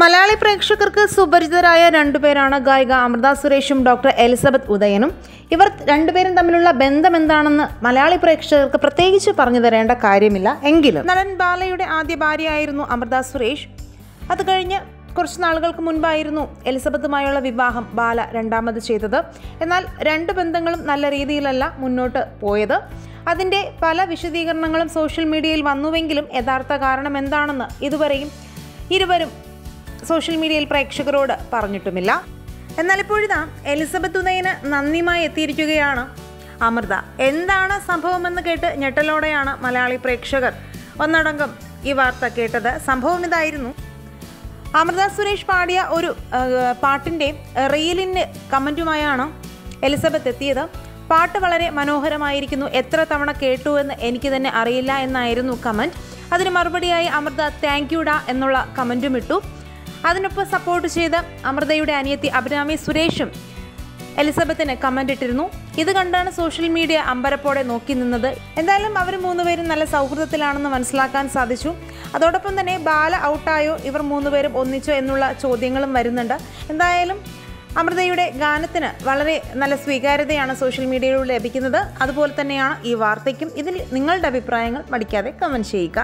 മലയാളി പ്രേക്ഷകർക്ക് സുപരിചിതരായ രണ്ടുപേരാണ് ഗായിക അമൃത സുരേഷും ഡോക്ടർ എലിസബത്ത് ഉദയനും. ഇവർ രണ്ടുപേരും തമ്മിലുള്ള ബന്ധം എന്താണെന്ന് മലയാളി പ്രേക്ഷകർക്ക് പ്രത്യേകിച്ച് പറഞ്ഞു തരേണ്ട കാര്യമില്ല. എങ്കിലും നടൻ ബാലയുടെ ആദ്യ ഭാര്യയായിരുന്നു അമൃത സുരേഷ്. അത് കഴിഞ്ഞ് കുറച്ച് നാളുകൾക്ക് മുൻപായിരുന്നു എലിസബത്തുമായുള്ള വിവാഹം ബാല രണ്ടാമത് ചെയ്തത്. എന്നാൽ രണ്ട് ബന്ധങ്ങളും നല്ല രീതിയിലല്ല മുന്നോട്ട് പോയത്. അതിന്റെ പല വിശദീകരണങ്ങളും സോഷ്യൽ മീഡിയയിൽ വന്നുവെങ്കിലും യഥാർത്ഥ കാരണം എന്താണെന്ന് ഇതുവരെയും ഇരുവരും സോഷ്യൽ മീഡിയയിൽ പ്രേക്ഷകരോട് പറഞ്ഞിട്ടുമില്ല. എന്നാൽ ഇപ്പോഴിതാ എലിസബത്ത് ഉദയന് നന്ദിയുമായി എത്തിയിരിക്കുകയാണ്. അമൃത എന്താണ് സംഭവമെന്ന് കേട്ട് ഞെട്ടലോടെയാണ് മലയാളി പ്രേക്ഷകർ ഒന്നടങ്കം ഈ വാർത്ത കേട്ടത്. സംഭവം ഇതായിരുന്നു. അമൃത സുരേഷ് പാടിയ ഒരു പാട്ടിന്റെ റീലിന്റെ കമന്റുമായാണ് എലിസബത്ത് എത്തിയത്. പാട്ട് വളരെ മനോഹരമായിരിക്കുന്നു. എത്ര തവണ കേട്ടു എന്ന് എനിക്ക് തന്നെ അറിയില്ല എന്നായിരുന്നു കമന്റ് അതിന് മറുപടിയായി അമൃത താങ്ക് യുഡാ എന്നുള്ള കമന്റും ഇട്ടു. അതിനൊപ്പം സപ്പോർട്ട് ചെയ്ത അമൃതയുടെ അനിയത്തി അഭിരാമി സുരേഷും എലിസബത്തിന് കമന്റ് ഇട്ടിരുന്നു. ഇത് കണ്ടാണ് സോഷ്യൽ മീഡിയ അമ്പരപ്പോടെ നോക്കി നിന്നത്. എന്തായാലും അവർ മൂന്നുപേരും നല്ല സൗഹൃദത്തിലാണെന്ന് മനസ്സിലാക്കാൻ സാധിച്ചു. അതോടൊപ്പം തന്നെ ബാല ഔട്ടായോ ഇവർ മൂന്നുപേരും ഒന്നിച്ചോ എന്നുള്ള ചോദ്യങ്ങളും വരുന്നുണ്ട്. എന്തായാലും അമൃതയുടെ ഗാനത്തിന് വളരെ നല്ല സ്വീകാര്യതയാണ് സോഷ്യൽ മീഡിയയിലൂടെ ലഭിക്കുന്നത്. അതുപോലെ തന്നെയാണ് ഈ വാർത്തയ്ക്കും. ഇതിൽ നിങ്ങളുടെ അഭിപ്രായങ്ങൾ മടിക്കാതെ കമന്റ് ചെയ്യുക.